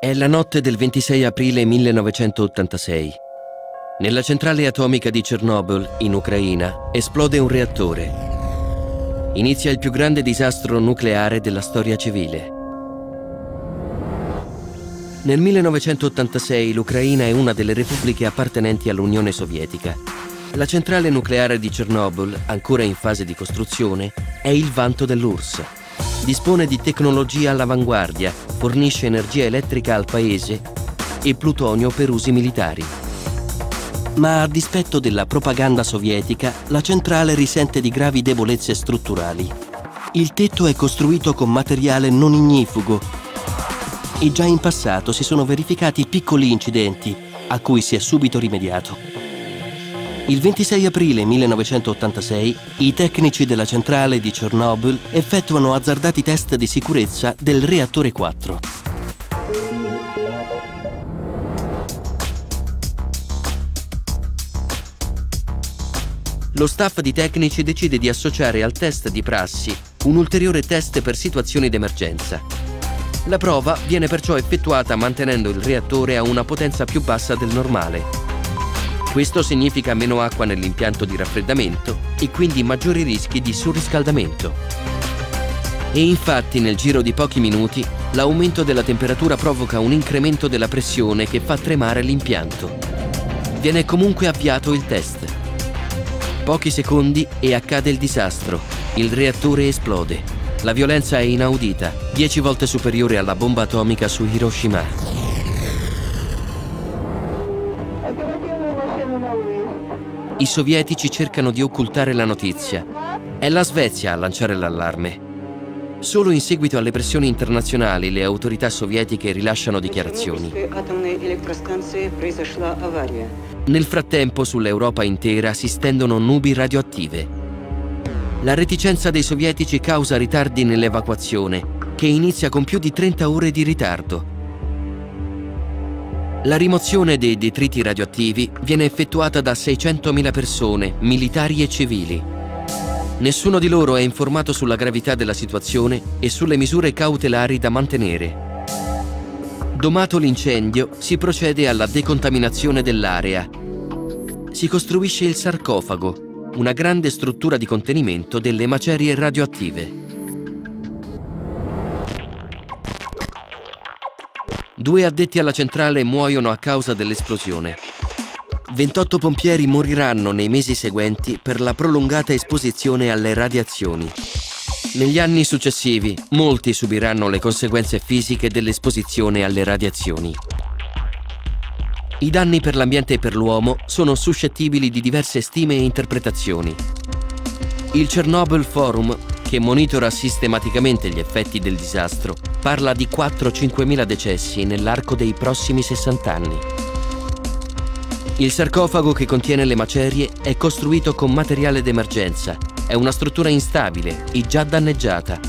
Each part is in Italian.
È la notte del 26 aprile 1986. Nella centrale atomica di Chernobyl, in Ucraina, esplode un reattore. Inizia il più grande disastro nucleare della storia civile. Nel 1986 l'Ucraina è una delle repubbliche appartenenti all'Unione Sovietica. La centrale nucleare di Chernobyl, ancora in fase di costruzione, è il vanto dell'URSS. Dispone di tecnologia all'avanguardia, fornisce energia elettrica al paese e plutonio per usi militari. Ma a dispetto della propaganda sovietica, la centrale risente di gravi debolezze strutturali. Il tetto è costruito con materiale non ignifugo e già in passato si sono verificati piccoli incidenti a cui si è subito rimediato. Il 26 aprile 1986 i tecnici della centrale di Chernobyl effettuano azzardati test di sicurezza del reattore 4. Lo staff di tecnici decide di associare al test di prassi un ulteriore test per situazioni d'emergenza. La prova viene perciò effettuata mantenendo il reattore a una potenza più bassa del normale. Questo significa meno acqua nell'impianto di raffreddamento e quindi maggiori rischi di surriscaldamento. E infatti nel giro di pochi minuti l'aumento della temperatura provoca un incremento della pressione che fa tremare l'impianto. Viene comunque avviato il test. Pochi secondi e accade il disastro. Il reattore esplode. La violenza è inaudita, dieci volte superiore alla bomba atomica su Hiroshima. I sovietici cercano di occultare la notizia. È la Svezia a lanciare l'allarme. Solo in seguito alle pressioni internazionali le autorità sovietiche rilasciano dichiarazioni. Nel frattempo sull'Europa intera si stendono nubi radioattive. La reticenza dei sovietici causa ritardi nell'evacuazione, che inizia con più di 30 ore di ritardo. La rimozione dei detriti radioattivi viene effettuata da 600.000 persone, militari e civili. Nessuno di loro è informato sulla gravità della situazione e sulle misure cautelari da mantenere. Domato l'incendio, si procede alla decontaminazione dell'area. Si costruisce il sarcofago, una grande struttura di contenimento delle macerie radioattive. Due addetti alla centrale muoiono a causa dell'esplosione. 28 pompieri moriranno nei mesi seguenti per la prolungata esposizione alle radiazioni. Negli anni successivi, molti subiranno le conseguenze fisiche dell'esposizione alle radiazioni. I danni per l'ambiente e per l'uomo sono suscettibili di diverse stime e interpretazioni. Il Chernobyl Forum, che monitora sistematicamente gli effetti del disastro, parla di 4-5 mila decessi nell'arco dei prossimi 60 anni. Il sarcofago che contiene le macerie è costruito con materiale d'emergenza. È una struttura instabile e già danneggiata.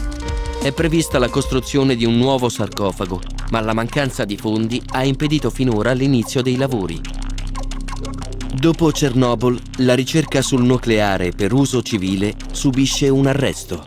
È prevista la costruzione di un nuovo sarcofago, ma la mancanza di fondi ha impedito finora l'inizio dei lavori. Dopo Chernobyl, la ricerca sul nucleare per uso civile subisce un arresto.